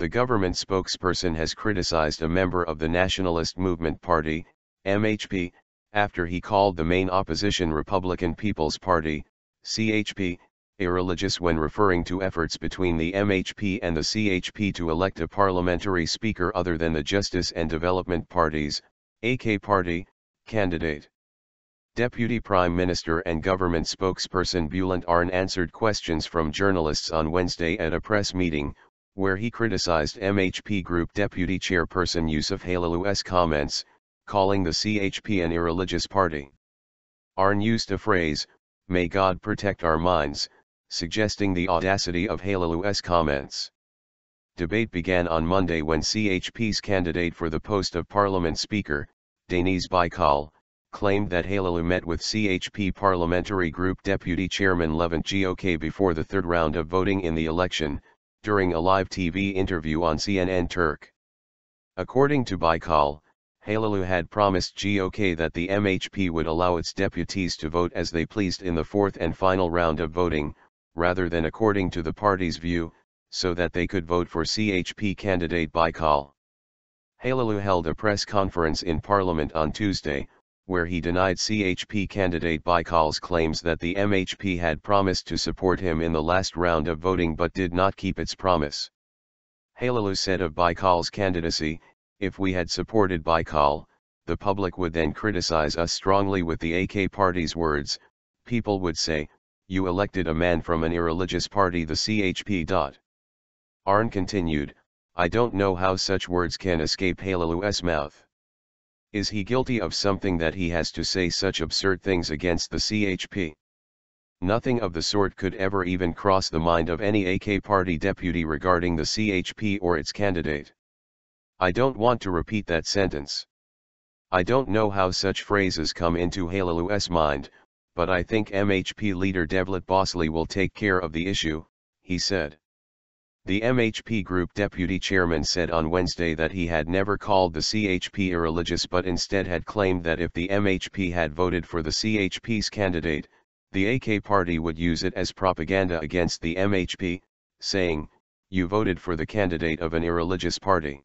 The government spokesperson has criticized a member of the Nationalist Movement Party, MHP, after he called the main opposition Republican People's Party, CHP, irreligious when referring to efforts between the MHP and the CHP to elect a parliamentary speaker other than the Justice and Development Parties, AK Party, candidate. Deputy Prime Minister and government spokesperson Bülent Arınç answered questions from journalists on Wednesday at a press meeting, where he criticized MHP Group Deputy Chairperson Yusuf Halaçoğlu's comments, calling the CHP an irreligious party. Arınç used a phrase, may God protect our minds, suggesting the audacity of Halaçoğlu's comments. Debate began on Monday when CHP's candidate for the post of parliament speaker, Deniz Baykal, claimed that Halaçoğlu met with CHP parliamentary group deputy chairman Levent Gök before the third round of voting in the election, during a live TV interview on CNN Türk. According to Baykal, Halaçoğlu had promised Gök that the MHP would allow its deputies to vote as they pleased in the fourth and final round of voting, rather than according to the party's view, so that they could vote for CHP candidate Baykal. Halaçoğlu held a press conference in Parliament on Tuesday, where he denied CHP candidate Baykal's claims that the MHP had promised to support him in the last round of voting but did not keep its promise. Halaçoğlu said of Baykal's candidacy, if we had supported Baykal, the public would then criticize us strongly with the AK party's words, people would say, you elected a man from an irreligious party the CHP. Arınç continued, I don't know how such words can escape Halaçoğlu's mouth. Is he guilty of something that he has to say such absurd things against the CHP? Nothing of the sort could ever even cross the mind of any AK party deputy regarding the CHP or its candidate. I don't want to repeat that sentence. I don't know how such phrases come into Halaçoğlu's mind, but I think MHP leader Devlet Bahçeli will take care of the issue, he said. The MHP Group deputy chairman said on Wednesday that he had never called the CHP irreligious but instead had claimed that if the MHP had voted for the CHP's candidate, the AK party would use it as propaganda against the MHP, saying, you voted for the candidate of an irreligious party.